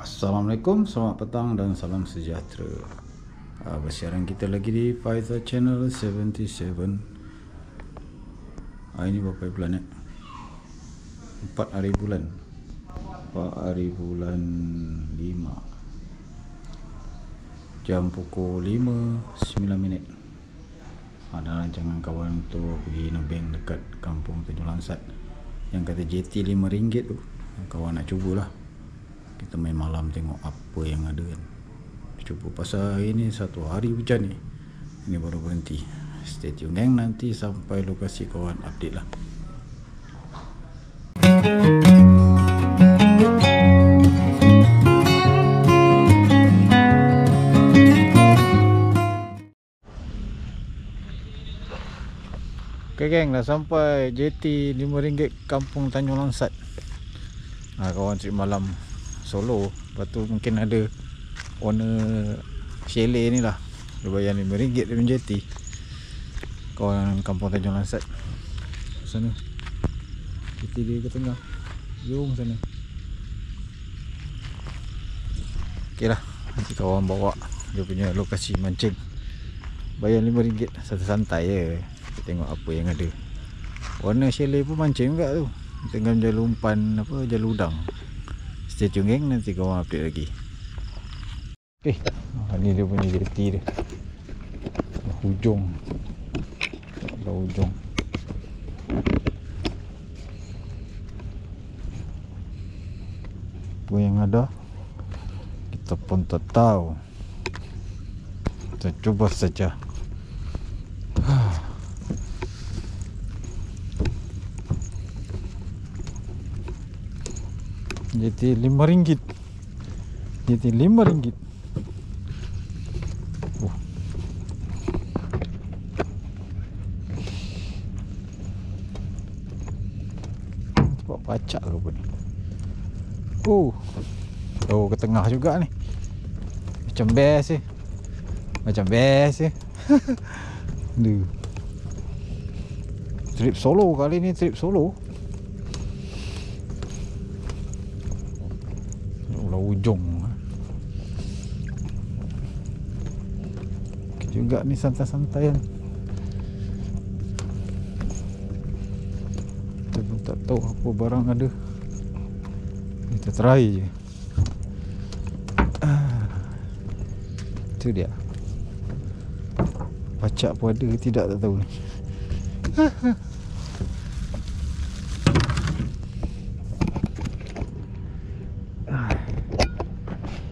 Assalamualaikum, selamat petang dan salam sejahtera. Uh, Bersiaran kita lagi di Python Channel 77 uh, Ini berapa bulan eh? 4 hari bulan. 4 hari bulan 5 Jam pukul 5, 9 minit. Ada rancangan kawan untuk pergi nebeng dekat kampung Tanjung Langsat. Yang kata JT RM5 tu. Kawan nak cubalah kita main malam tengok apa yang ada kan. Cuba pasal hari ni satu hari hujan ni. Ini baru berhenti. Stay tune gang nanti sampai lokasi kawan update lah. Okay geng. Dah sampai JT RM5 Kampung Tanjung Langsat. Ha, Kawan trip malam solo. Lepas tu mungkin ada owner chalet ni lah. Dia bayar RM5 dari jeti Kawan kampung Tanjung Lansat. Sana. Jeti dia ke tengah? Jom sana. Ok lah. Nanti kawan bawa Dia punya lokasi mancing. Bayar RM5 Satu santai je. Kita tengok apa yang ada. Owner chalet pun mancing juga tu. Tengah jalur umpan apa jalur udang stay tune geng nanti kau update lagi. Eh ah, ni dia punya jeti dia. Hujung. Dah hujung. Apa yang ada? Kita pun tak tahu. Kita cuba saja Jadi lima ringgit. Jadi lima ringgit. Oh. Sebab pacak ke ni? Oh. Oh ke tengah juga ni. Macam best eh Macam best eh Trip solo kali ni trip solo hujung juga ni santai-santai kan. Kita pun tak tahu apa barang ada. Kita try je. Tu dia. Pacak pun ada tidak tak tahu ni.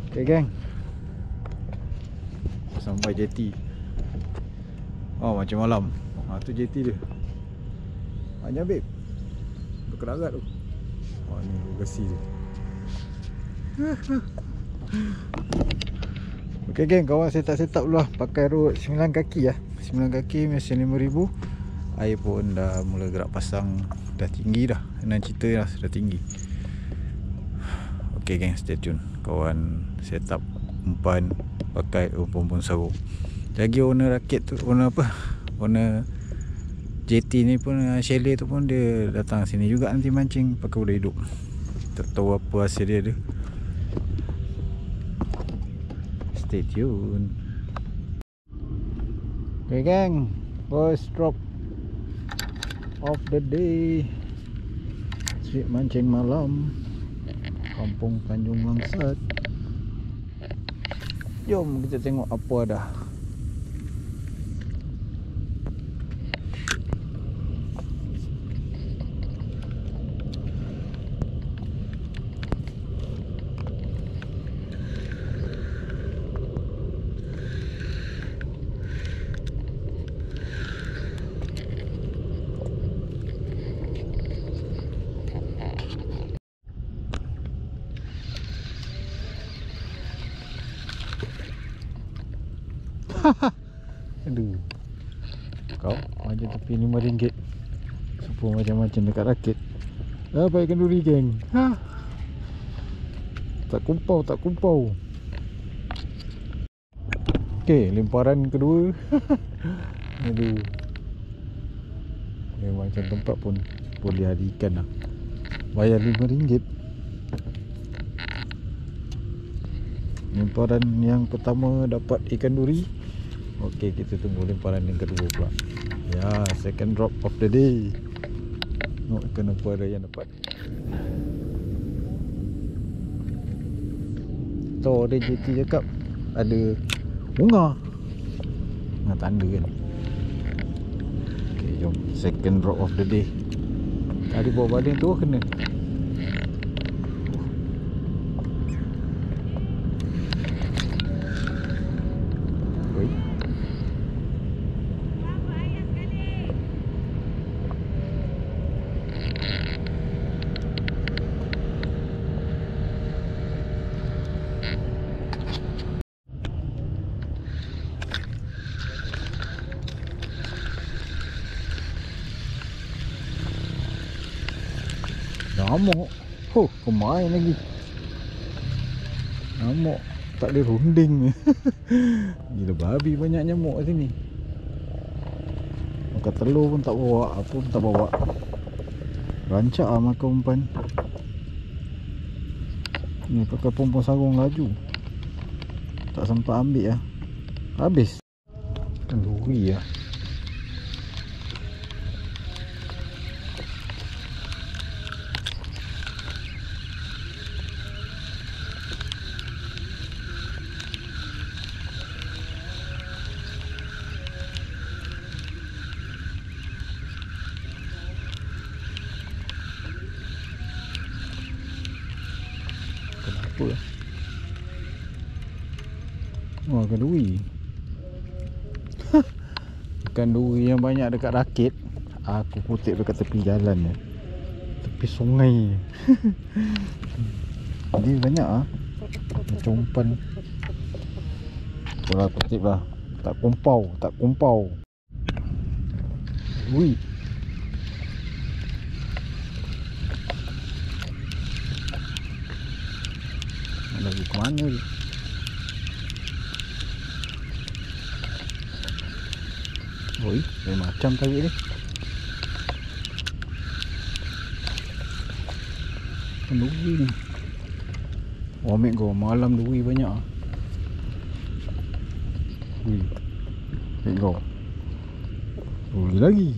Okay geng Sampai JT Oh macam malam. Ha, tu JT dia. Banyak babe Berkeragat tu. Oh ni lokasi dia. Okay geng kawan saya tak set up lah. Pakai road 9 kaki lah. 9 kaki mesin 5000 Air pun dah mula gerak pasang. Dah tinggi dah. Senang cerita lah sudah tinggi. Okay geng stay tune. Kawan set up umpan Pakai umpan-umpan sarung Lagi owner rakit tu Owner apa? Owner JT ni pun Chalet tu pun dia datang sini juga nanti mancing Pakai udah hidup. Tak tahu apa hasil dia ada Stay tune. Okay gang. First drop Of the day. Street mancing malam. Kampung Tanjung Langsat Jom kita tengok apa dah Aduh. Kau macam tepi RM5 Supu macam-macam dekat rakit. Ah, baik kenduri geng. Ha. Tak kumpau, tak kumpau. Okay, lemparan kedua. Aduh. Memang macam tempat pun Boleh hari ikan lah. Bayar RM5 Lemparan yang pertama dapat ikan duri Okey kita tunggu lemparan yang kedua pula. Ya second drop of the day. Tengok ikan apa ada yang dapat. So ada JT cakap Ada bunga. Bunga tanda kan? Okay jom. Second drop of the day. Tadi bawa baling tu kena Nyamuk Huh, pemain lagi. Nyamuk Tak ada runding. Gila babi banyak nyamuk kat sini. Makan telur pun tak bawa Apa pun tak bawa. Rancak lah makan umpan. Ni pakai pompong sarung laju. Tak sempat ambil lah. Habis. Kenduri lah Kenapa lah Wah ikan duri Ikan duri yang banyak dekat rakit. Aku kutip dekat tepi jalan ni. Tepi sungai. Dia banyak ah. Macam umpan Itulah kutip lah. Tak kumpau Tak kumpau. Ui Lagi ke mana ni Oi, lain macam tarik ni Duri ni? Oh ambil kau, malam duri banyak. Ui. Ambil kau Duri lagi.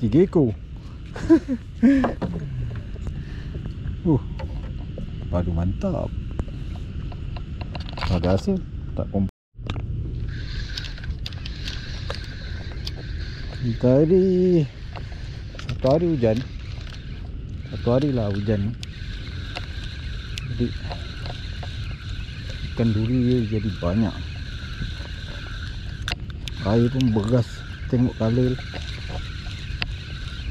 Tiga ekor. Uh. Padu mantap. Ada asal Tak kompak Tadi Satu hari hujan. Satu hari lah hujan. Jadi Ikan duri dia jadi banyak. Air pun beras. Tengok colour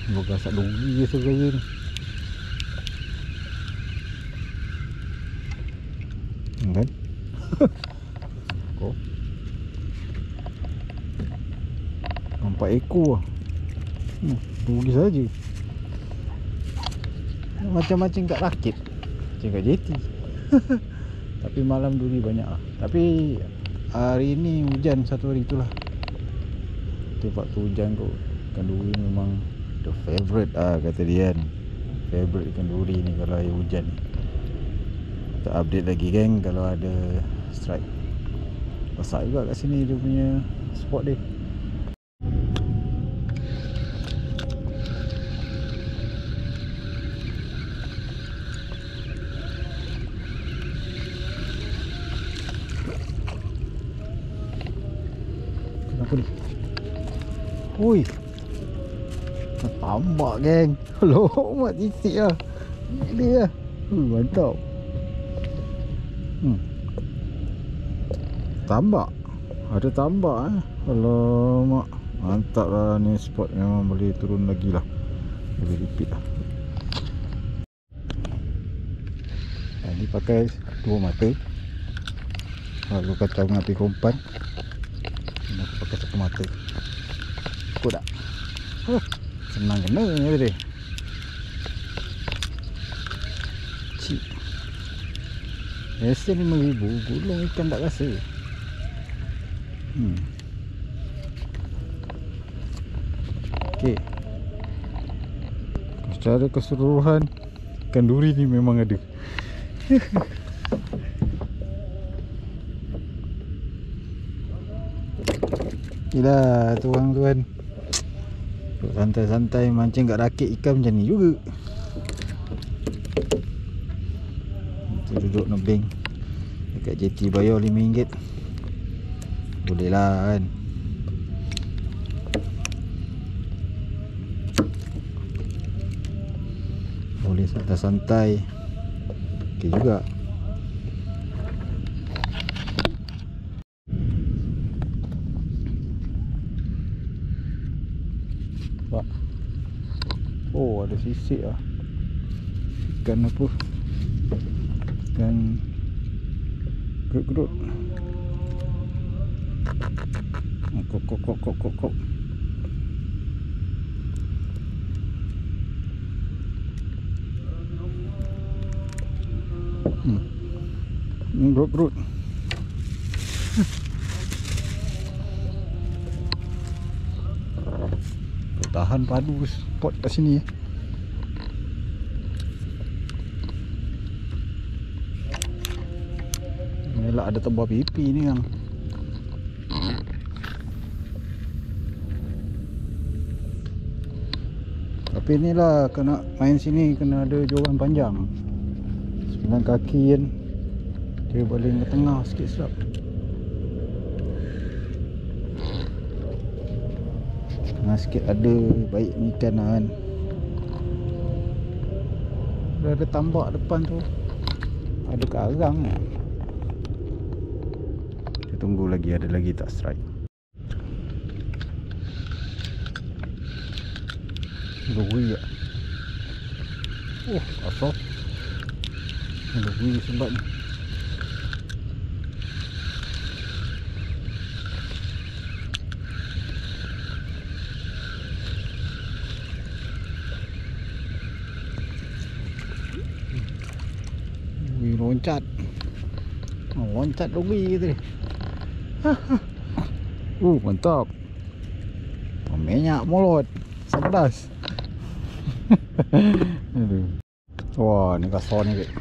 Beras tak duri je sebenarnya. ni Hmm, Kan Oh Nampak ekor. Hmm, Duri saja. Macam-macam kat rakit. Macam kat JT Tapi malam duri banyak lah. Tapi Hari ni hujan satu hari tu lah. Tu waktu hujan tu Ikan duri memang The favourite ah kata dia kan. Favourite ikan duri ni kalau air hujan ni. Kita update lagi geng Kalau ada strike. Besar juga kat sini dia punya spot dia Ui. Tambak geng. Lomak titik lah. Gila lah Ui mantap. Hmm. Tambak. Ada tambak eh. Alamak. Mantap lah ni spot. Memang boleh turun lagi lah. Boleh repeat lah. Ha, Ni pakai dua mata. Lalu kacau dengan api kompan Ni aku pakai satu mata aku tak? Huh, senang kena ni tadi. Cik. Rasa ni RM5,000. Gulung ikan tak rasa. Hmm. Okey. Secara keseluruhan ikan duri ni memang ada. Yalah, tuan-tuan. Santai-santai mancing kat rakit ikan macam ni juga. Kita duduk nebing Dekat JT bayar RM5 Boleh lah kan. Boleh santai-santai. Okay juga Pak. Oh ada sisik lah. Ikan apa? Ikan Gerut-gerut. Kok kok kok kok kok kok Hmm. Gerut-gerut. Tahan padu spot kat sini eh. Melak ada tebal pipi ni kan Tapi ni lah kena main sini kena ada joran panjang. Sembilan kaki kan. Dia baling ke tengah sikit sedap. Tengah sikit ada baik ni lah kan. Dah ada tambak depan tu. Ada karang ni Kita tunggu lagi ada lagi tak strike? Luri tak? Oh asal Luri sebab ni. Wih loncat. Oh, Loncat lori tu Uh mantap. Minyak mulut. Sepedas Aduh. Wah ni kasar ni kek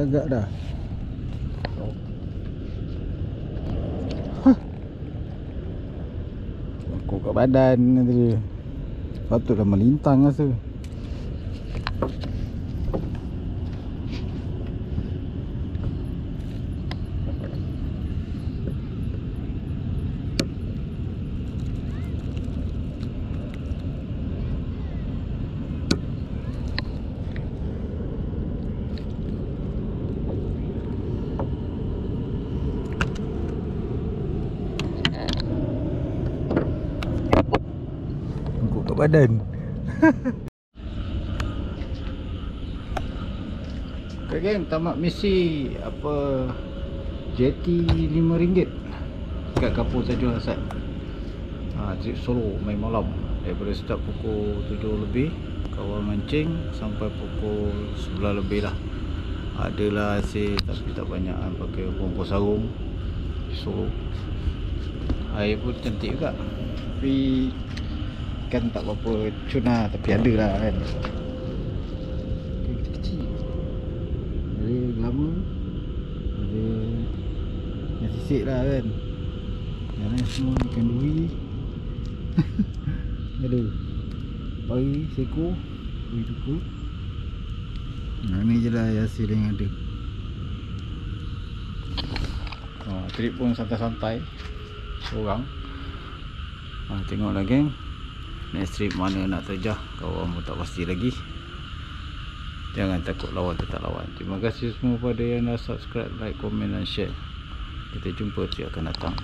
agak dah. Hah. Aku kat badan Patutlah melintang rasa Aku kat badan Okay geng, tamat misi apa JT RM5 kat kapur Tajul Hassan. Ha, trip solo main malam daripada start pukul 7 lebih kawal mancing sampai pukul 11 lebih lah. Adalah hasil tapi tak banyak kan pakai kompor sarung solo. Air pun cantik juga. Tapi kan tak berapa cuna tapi ada lah kan. Ikan kecil-kecil. Ada lama Ada Yang sisik lah kan. Yang lain semua ikan duri Aduh. Pari, seko Duri tuku Nah ni je lah hasil yang ada. Oh, Trip pun santai-santai. Seorang. Ha, Tengoklah geng Next trip mana nak terjah Kawan pun tak pasti lagi. Jangan takut lawan tetap lawan. Terima kasih semua pada yang dah subscribe, like, komen dan share. Kita jumpa trip akan datang